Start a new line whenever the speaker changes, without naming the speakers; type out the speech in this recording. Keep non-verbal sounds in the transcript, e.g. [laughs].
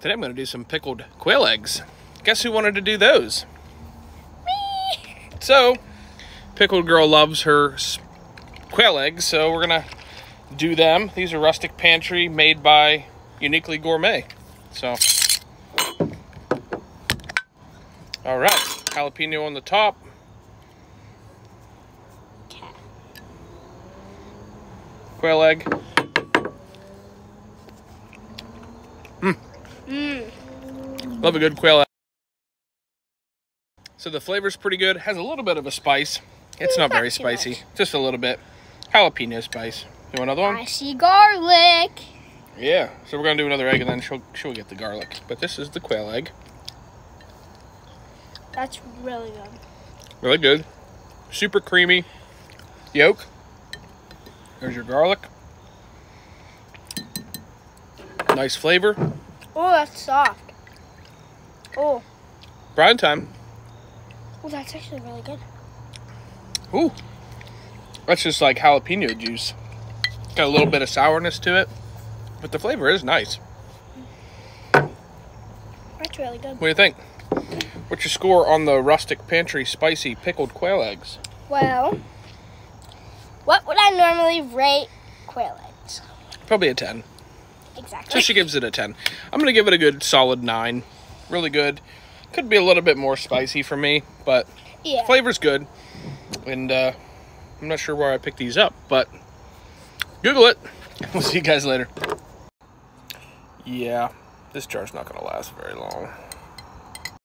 Today I'm going to do some pickled quail eggs. Guess who wanted to do those?
Me.
So, Pickled Girl loves her quail eggs, so we're going to do them. These are rustic pantry made by Uniquely Gourmet. So, all right, jalapeno on the top. Quail egg. Love a good quail egg. So the flavor's pretty good. Has a little bit of a spice. It's not very spicy. Just a little bit. Jalapeno spice. You want another one?
I see garlic.
Yeah. So we're gonna do another egg and then she'll she'll get the garlic. But this is the quail egg.
That's really good.
Really good. Super creamy. Yolk. There's your garlic. Nice flavor.
Oh, that's soft. Oh,
Brine time.
oh, that's actually really good.
Ooh. That's just like jalapeno juice. Got a little bit of sourness to it. But the flavor is nice.
That's really good.
What do you think? What's your score on the rustic pantry spicy pickled quail eggs?
Well, what would I normally rate quail eggs?
Probably a 10.
Exactly.
So she gives it a 10. I'm going to give it a good solid 9. Really good. Could be a little bit more spicy for me, but
yeah.
flavor's good. And uh, I'm not sure where I picked these up, but Google it. [laughs] We'll see you guys later. Yeah, this jar's not going to last very long.